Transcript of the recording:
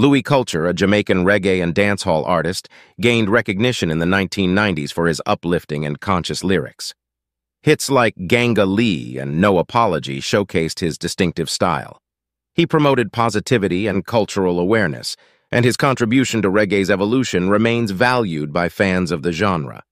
Louie Culture, a Jamaican reggae and dancehall artist, gained recognition in the 1990s for his uplifting and conscious lyrics. Hits like Ganja Lee and No Apology showcased his distinctive style. He promoted positivity and cultural awareness, and his contribution to reggae's evolution remains valued by fans of the genre.